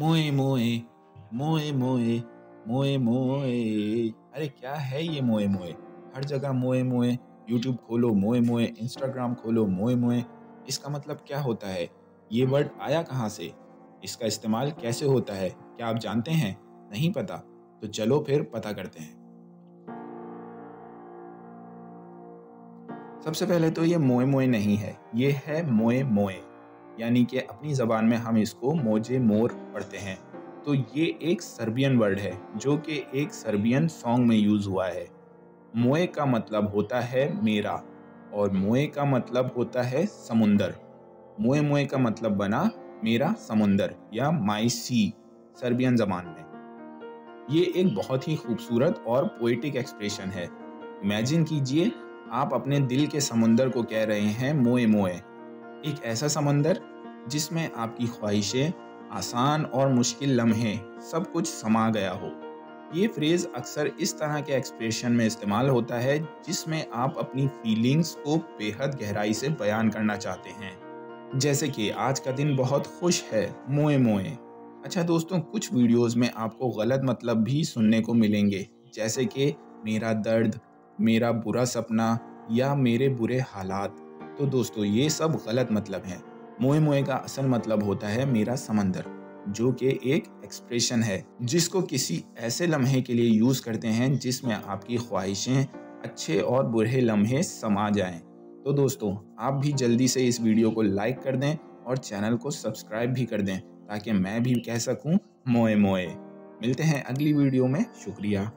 मोए मोए मोए मोए मोए मोए। अरे, क्या है ये मोए मोए? हर जगह मोए मोए। यूट्यूब खोलो, मोए मोए। इंस्टाग्राम खोलो, मोए मोए। इसका मतलब क्या होता है? ये वर्ड आया कहाँ से? इसका इस्तेमाल कैसे होता है? क्या आप जानते हैं? नहीं पता? तो चलो फिर पता करते हैं। सबसे पहले तो ये मोए मोए नहीं है। ये है मोए मोए। यानी कि अपनी ज़बान में हम इसको मोजे मोर पढ़ते हैं। तो ये एक सर्बियन वर्ड है, जो कि एक सर्बियन सॉन्ग में यूज़ हुआ है। मोए का मतलब होता है मेरा, और मोए का मतलब होता है समुंदर। मोए मोए का मतलब बना मेरा समुंदर, या माई सी, सर्बियन जबान में। ये एक बहुत ही खूबसूरत और पोइटिक एक्सप्रेशन है। इमेजिन कीजिए, आप अपने दिल के समुंदर को कह रहे हैं, मोए मोए। एक ऐसा समंदर जिसमें आपकी ख्वाहिशें आसान और मुश्किल लम्हे सब कुछ समा गया हो। ये फ्रेज़ अक्सर इस तरह के एक्सप्रेशन में इस्तेमाल होता है जिसमें आप अपनी फीलिंग्स को बेहद गहराई से बयान करना चाहते हैं। जैसे कि आज का दिन बहुत खुश है, मोए मोए। अच्छा दोस्तों, कुछ वीडियोस में आपको गलत मतलब भी सुनने को मिलेंगे, जैसे कि मेरा दर्द, मेरा बुरा सपना या मेरे बुरे हालात। तो दोस्तों, ये सब गलत मतलब हैं। मोए मोए का असल मतलब होता है मेरा समंदर, जो कि एक एक्सप्रेशन है, जिसको किसी ऐसे लम्हे के लिए यूज़ करते हैं, जिसमें आपकी ख्वाहिशें अच्छे और बुरे लम्हे समा जाएँ। तो दोस्तों, आप भी जल्दी से इस वीडियो को लाइक कर दें और चैनल को सब्सक्राइब भी कर दें, ताकि मैं भी कह सकूँ, मोए मोए। मिलते हैं अगली वीडियो में, शुक्रिया।